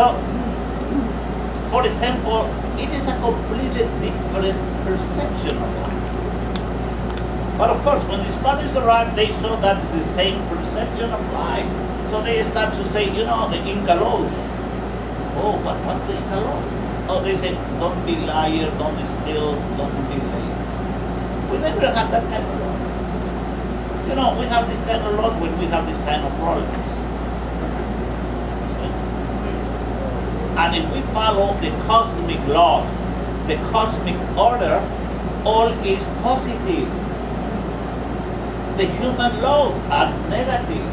So, for example, it is a completely different perception of life. But of course, when the Spaniards arrived, they saw that it's the same perception of life. So they start to say, you know, the Inca laws. Oh, but what's the Inca laws? Oh, they say, don't be liar, don't steal, don't be lazy. We never had that kind of laws. You know, we have this kind of laws when we have this kind of problems. And if we follow the cosmic laws, the cosmic order, all is positive. The human laws are negative.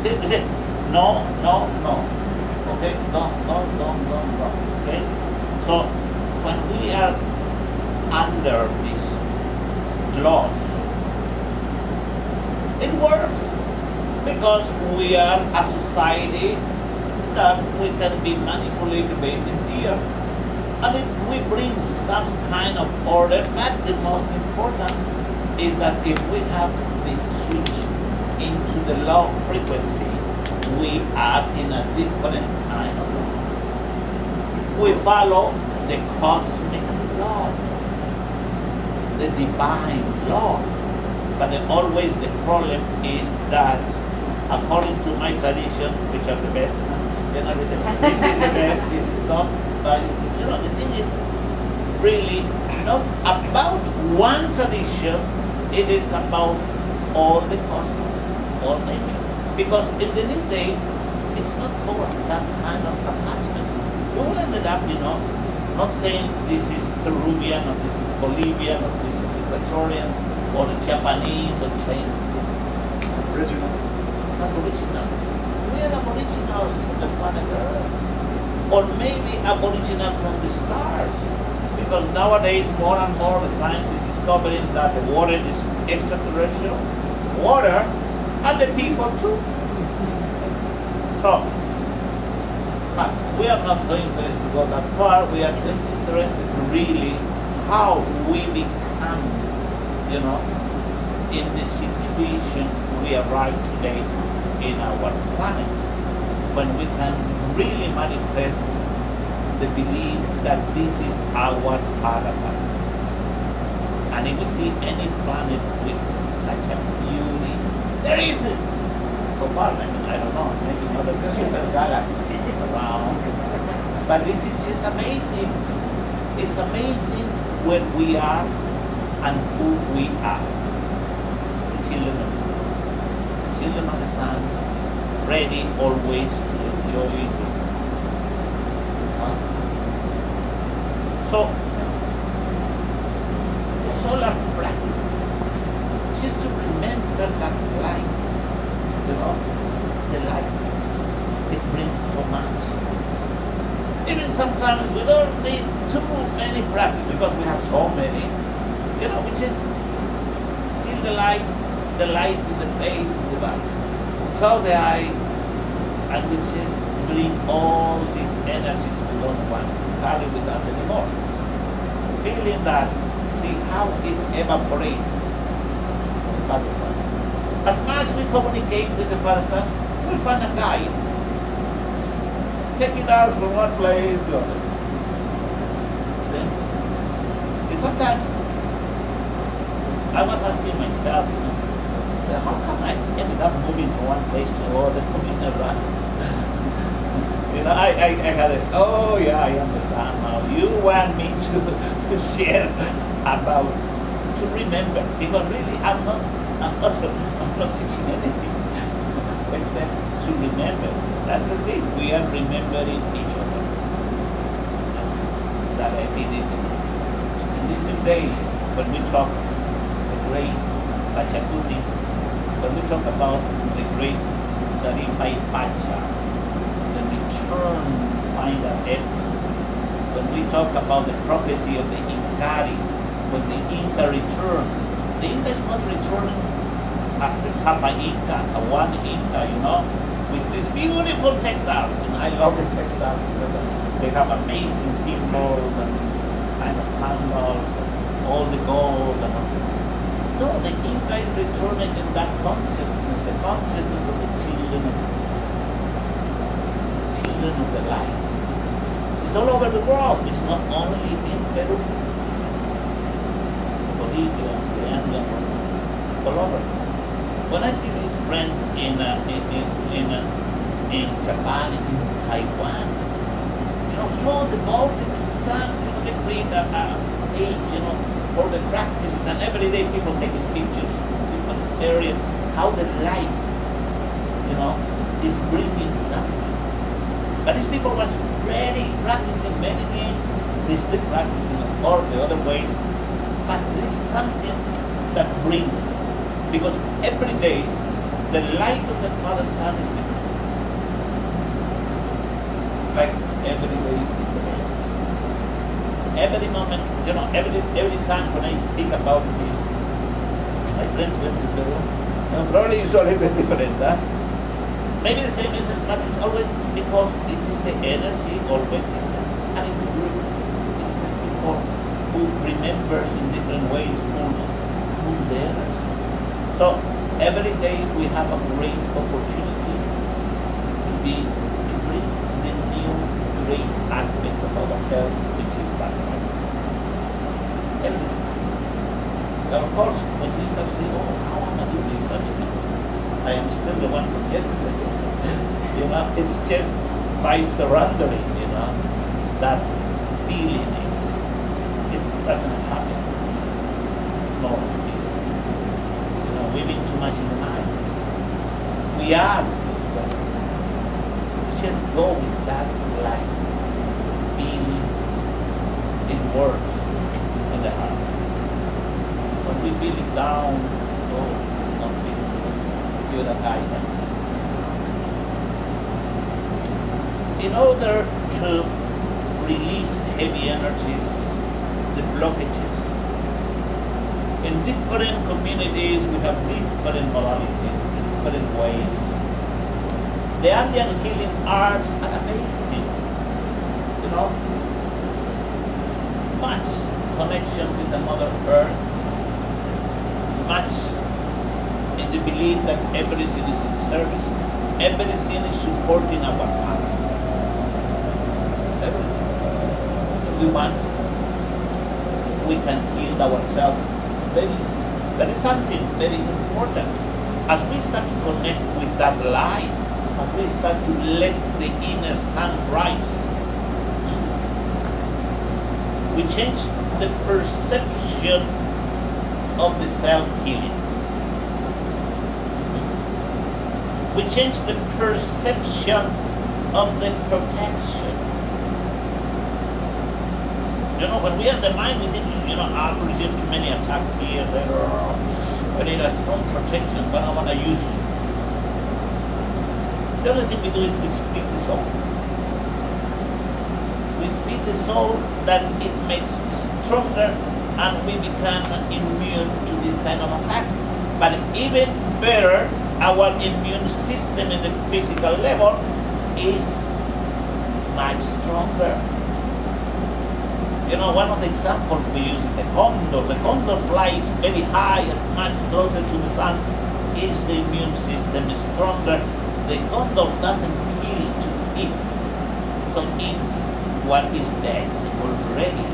See, see, no, no, no. Okay, no, no, no, no, no. Okay? So when we are under these laws, it works because we are a society that we can be manipulated based in fear. And if we bring some kind of order, but the most important is that if we have this switch into the low frequency, we are in a different kind of laws. We follow the cosmic laws, the divine laws. But then always the problem is that according to my tradition, which is the best, they say, this is the best, this is not, but you know, the thing is really not about one tradition, it is about all the cosmos, all nature. Because in the new day, it's not more that kind of attachments. You will end up, you know, not saying this is Peruvian or this is Bolivian or this is Equatorian or Japanese or Chinese. Original. Not We are aboriginals from the planet Earth. Or maybe aboriginal from the stars. Because nowadays more and more the science is discovering that the water is extraterrestrial. Water and the people too. So, but we are not so interested to go that far. We are just interested really how we become, you know, in the situation we arrive today in our planet, when we can really manifest the belief that this is our paradise. And if we see any planet with such a beauty, there isn't. So far, I mean, I don't know, maybe other super galaxies around. But this is just amazing. It's amazing when we are and who we are. The children of. Children of the sun, ready always to enjoy this. Huh? So, the solar practices, just to remember that light, you know, the light, it brings so much. Even sometimes we don't need too many practices because we have so many. You know, we just feel the light, the light in the face, in the body. Close the eye, and we just bring all these energies we don't want to carry with us anymore. Feeling that, see how it evaporates the Sun. As much we communicate with the Father Sun, we'll find a guide taking us from one place to another. See? And sometimes I was asking myself, you know, how come I ended up moving from one place to another, you know, I, I, I got it. Oh yeah, I understand now. You want me to, to share about to remember because really I'm not I'm not I'm not teaching anything except to remember. That's the thing. We are remembering each other. That it is in these new days when we talk the great Pachacuti, when we talk about the great Taripay Pacha, the return to find our essence, when we talk about the prophecy of the Incari, when the Inca returned, the Inca is not returning as the Sapa Inca, as a one Inca, you know, with these beautiful textiles. And I love the textiles. They have amazing symbols and kind of sandals and all the gold. And all. No, the Inca is returning in that consciousness, the consciousness of the children of the, children of the light. It's all over the world. It's not only in Peru, Bolivia, the Andean all over. When I see these friends in uh, in in in, uh, in Japan, in Taiwan, you know, so devoted to the sun, you know, they create a, a age, you know, for the practices, and every day people taking pictures, different areas, how the light, you know, is bringing something. But these people was already practicing many things. They still practicing all the other ways. But there is something that brings. Because every day, the light of the Father Sun is different. Like every day is different. Every moment, you know, every every time when I speak about this, my friends went to Peru. You probably it's a little bit different, huh? Maybe the same message, but it's always because it is the energy always different. And it's the group. It's the people who remembers in different ways pulls, pulls the energy. So every day we have a great opportunity to be to bring the new great aspect of ourselves, Every day. Of course, when we start saying, oh, how am I doing this? I mean, I am still the one from yesterday. you know, it's just by surrendering, you know, that feeling it. It doesn't happen. No. You know, we've been too much in the mind. We are still we just go with that light, feeling in the heart. When we feel it down, oh, this is not feeling good. Give a guidance. in order to release heavy energies, the blockages. In different communities, we have different modalities, different ways. The Andean healing arts are amazing. You know, much connection with the Mother Earth, much in the belief that everything is in service, everything is supporting our heart. Everything. We want, we can heal ourselves. Very easily. There is something very important. As we start to connect with that light, as we start to let the inner sun rise, we change the perception of the self-healing. We change the perception of the protection. You know, when we have the mind, we think, you know, ah, I receive too many attacks here, there, or I need a strong protection, but I want to use. The only thing we do is we feed the soul. Feed the soul that it makes stronger and we become immune to this kind of attacks. But even better, our immune system in the physical level is much stronger. You know, one of the examples we use is the condor. The condor flies very high, as much closer to the sun. Is the immune system is stronger? The condor doesn't kill to eat, so eats what is dead already,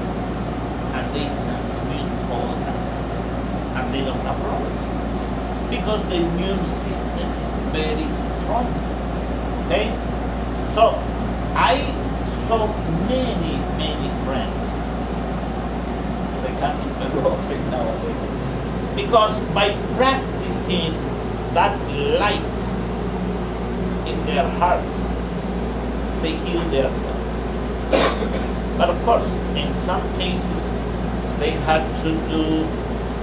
and they transmute all that, and they don't have problems because the immune system is very strong. Okay, so I saw many, many friends they come to Peru offering nowadays. Because by practicing that light in their hearts, they heal themselves. But of course, in some cases, they had to do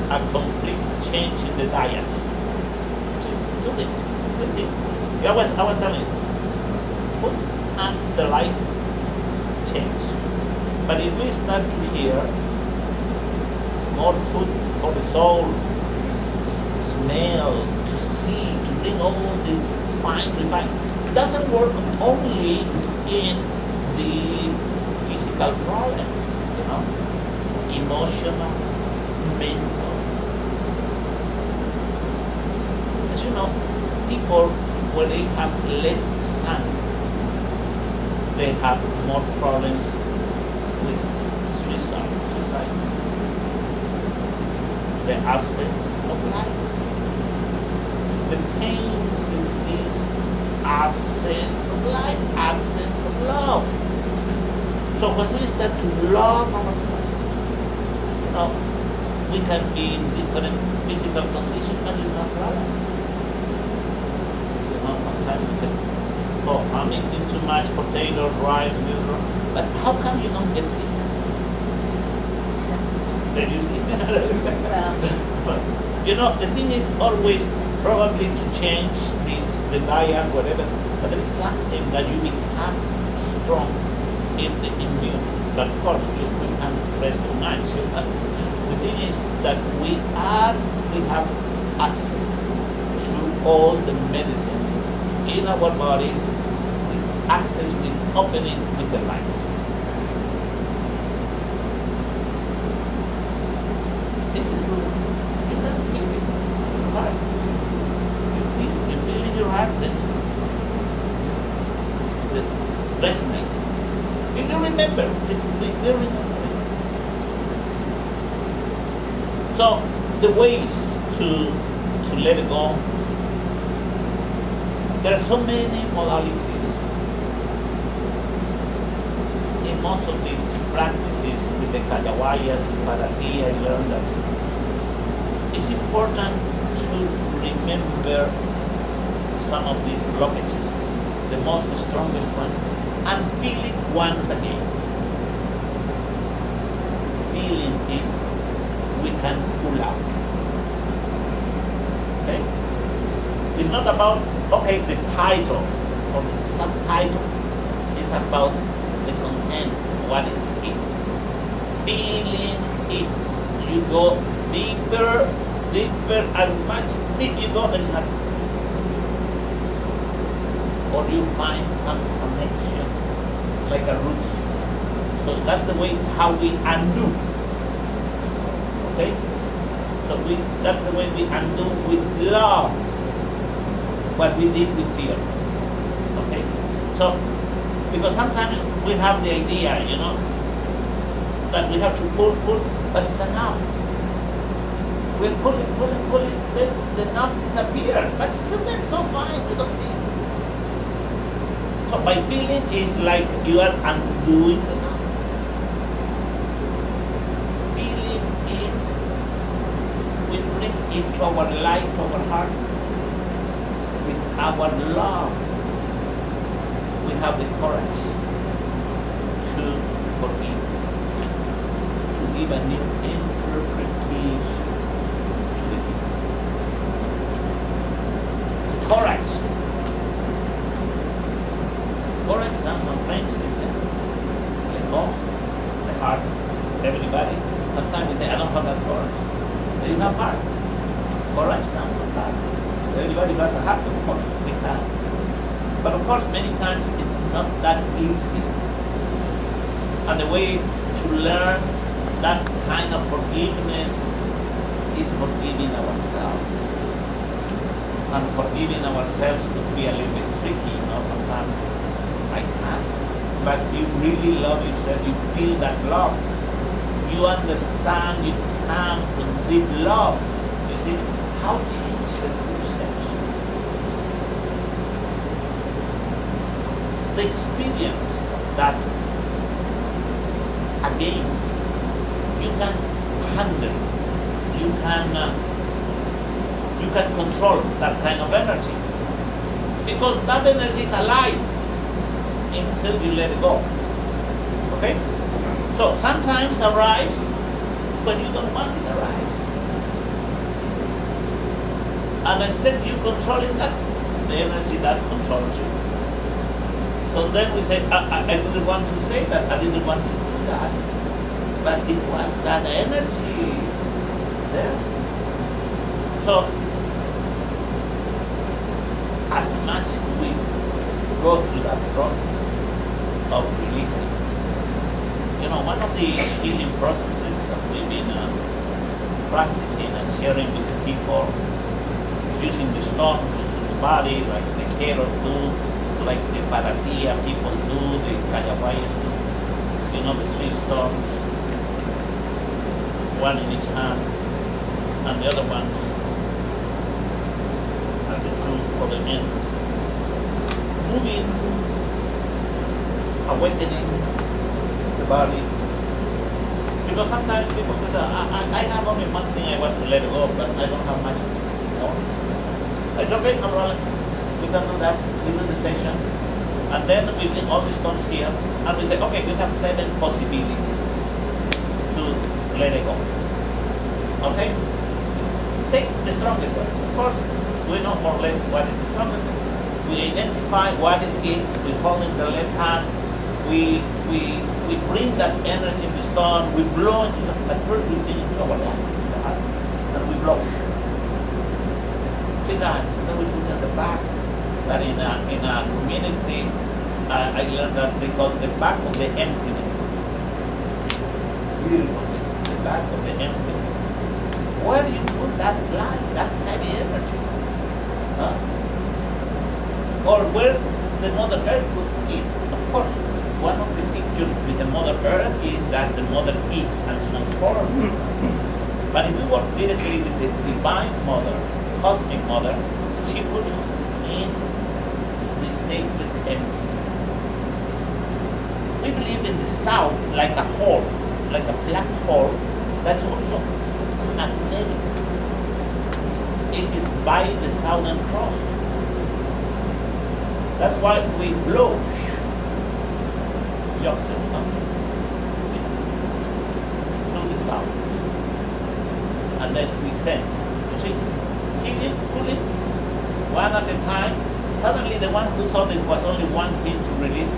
a complete change in the diet. Two, things. Two things. I was, I was telling you, food and the light change. But if we start to hear more food for the soul, smell, to see, to bring all the fine refine. It doesn't work only in the physical problems, you know, emotional, mental. As you know, people when they have less sun, they have more problems with suicide, suicide. The absence of light. The pains the disease, absence of light, absence of love. So when we start to love ourselves, you know, we can be in different physical conditions and in not problems. You know, sometimes we say, oh, I'm eating too much potatoes, rice, this, but how come you don't get sick? Then you see. But, you know, the thing is always probably to change this, the diet, whatever, but there is something that you become strong in the But of course, you, we can't rest much. You? The thing is that we are, we have access to all the medicine in our bodies, access, we open it with the life. Is it true? You can feel it in your heart. You feel, you feel in your heart that it's true. It resonates. Remember. We will remember. So the ways to to let it go. There are so many modalities. In most of these practices with the Kallawayas and Parati, I learned that it's important to remember some of these blockages, the most strongest ones, and feel it once again. Feeling it, we can pull out. Okay? It's not about, okay, the title or the subtitle. It's about the content. What is it? Feeling it. You go deeper, deeper, as much deep you go, there's nothing. Or you find some connection, like a root. So that's the way how we undo. Okay? So we that's the way we undo with love what we did with fear. Okay? So because sometimes we have the idea, you know, that we have to pull, pull, but it's a knot. We're pulling, pulling, pulling, then the knot disappears. But still that's so fine, we don't see it. So by feeling is like you are undoing the knot. Feeling it, we bring it to our life, our heart, with our love. We have the courage to forgive, to give a new interpretation to the history. Courage. Courage comes from French, they say. Let go, the heart, everybody. Sometimes they say, I don't have that courage. But you have heart. Courage comes from heart. Everybody has a heart, of course, we can. But of course, many times it's not that easy. And the way to learn that kind of forgiveness is forgiving ourselves. And forgiving ourselves could be a little bit tricky, you know, sometimes I can't. But you really love yourself, you feel that love. You understand, you come from deep love. You see, how change the perception? The experience that again, you can handle, you can uh, you can control that kind of energy because that energy is alive until you let it go. Okay? So sometimes arise when you don't want it arise. And instead you controlling that, the energy that controls you. So then we say, I, I, I didn't want to say that, I didn't want to do that. But it was that energy there. So as much we go through that process of releasing. You know, one of the healing processes that we've been uh, practicing and sharing with the people using the stones the body, like the Keros do, like the Paratia people do, the Kallawayas do. you know, the three stones, one in each hand, and the other ones are the two ends. Moving, awakening the body. Because sometimes people say, I, I, I have only one thing I want to let go, but I don't have. No. It's okay. We can do that. We do the session. And then we bring all the stones here, and we say, okay, we have seven possibilities to let it go. Okay? Take the strongest one. Of course, we know more or less what is the strongest. We identify what is it, we hold in the left hand, we we we bring that energy in the stone, we blow the at first we bring it into our heart, and we blow. Three that. So then we put at the back. That in a in a community uh, I learned that they call the back of the emptiness. Beautiful. The back of the emptiness. Where do you put that blind, that heavy energy? Huh? Or where the Mother Earth puts it. Of course, one of the pictures with the Mother Earth is that the Mother eats and transforms. but if we work directly with the Divine Mother, Cosmic Mother, she puts in the sacred empty. We believe in the South like a hole, like a black hole that's also magnetic. It is by the Southern Cross. That's why we blow. oxygen up through the south. And then we send. You see, kick it, pull it, one at a time. Suddenly the one who thought it was only one thing to release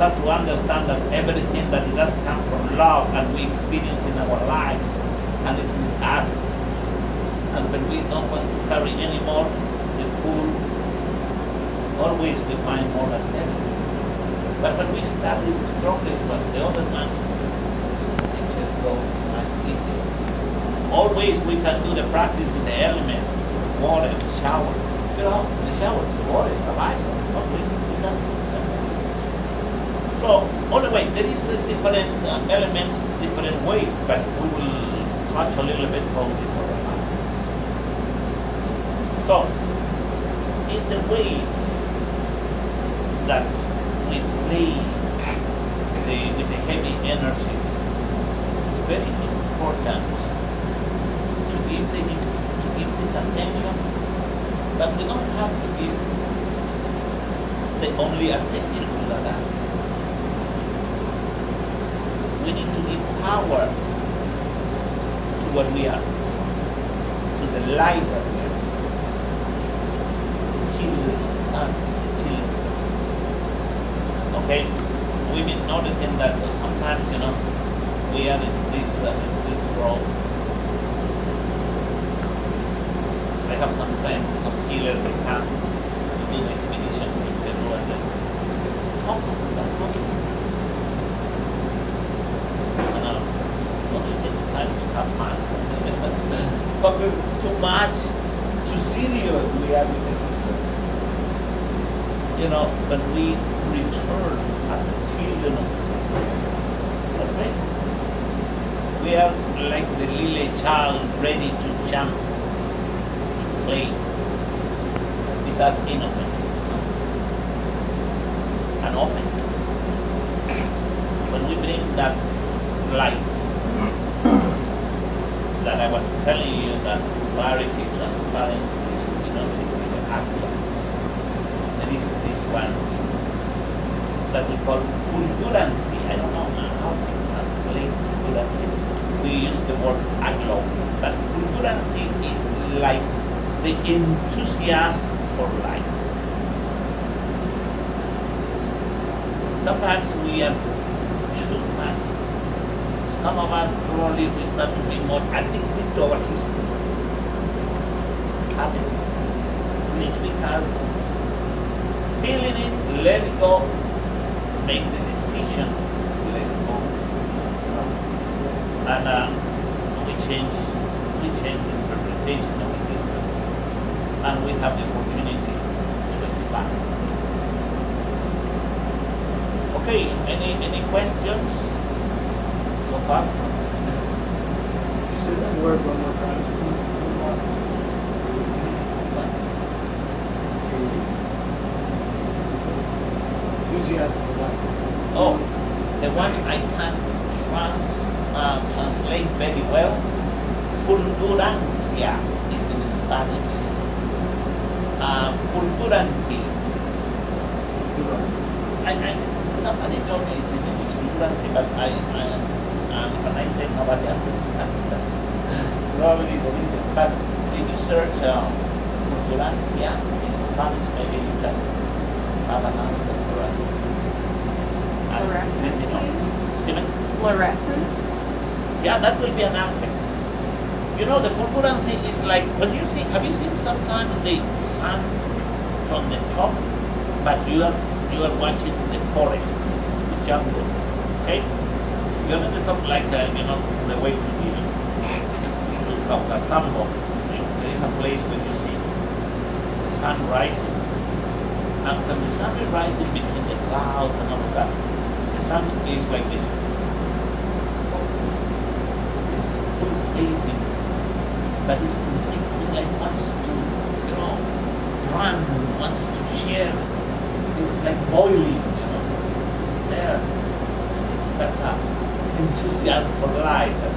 start to understand that everything that it does come from love and we experience in our lives and it's in us. And when we don't want to carry anymore the pull, always we find more than seven. But when we start with the strongest ones, the other ones, it just goes. Always we can do the practice with the elements, water, shower. You know, the shower is water, it's alive, so always we can do something. So, anyway, there is different uh, elements, different ways, but we will touch a little bit on these other aspects. So, in the ways that we play the, with the heavy energies, it's very important give the, to give this attention, but we don't have to give the only attention to that we need to give power to what we are, to the light that we are. Children of the sun, the children. of the light. Okay, we've been noticing that uh, sometimes, you know, we are in this uh, in this world. I have some friends, some killers they come to do expeditions in Peru and then focus on that focus. And, uh, what you think it's time to have fun? Focus too much, too serious we are with the. You know, when we return as a children of the sun, we are. Like the little child ready to jump, play with that innocence and open. When we bring that light that I was telling you that clarity, transparency, luminosity, the aqua. There is this one that we call fulgurancy. I don't know how to translate fulgurancy. We use the word aglow, but fulgurancy is like the enthusiasm for life. Sometimes we are too much some of us probably we start to be more addicted to our history. Habit. We need to be careful. Feeling it, let it go. Make the decision to let it go. And uh, we change, we change interpretation and we have the opportunity to expand. Okay, any any questions so far? You said that word one more time. Enthusiasm for. Oh, the one I can't trans, uh, translate very well, fulgurancia is in Spanish. Uh, fulgurancy. I, I, somebody told me it's in English, fulgurancy, but I, I um, when I say nobody understands that. Probably there isn't. But if you search uh, fulgurancia in Spanish, maybe you can have an answer for us. Stephen? Fluorescence. Yeah, that will be an aspect. You know, the fulgurancy is like when you see. Have you seen sometimes the sun from the top, but you are you are watching the forest, the jungle. Okay, you're at the top, like uh, you know, the way to the to Paucartambo. There is a place where you see the sun rising, and when the sun is rising between the clouds and all that, the sun is like this. It's pulsating, but it's pulsating like wants to, you know, run, wants to share. It's, it's like boiling, you know. It's there. It's like a enthusiasm for life.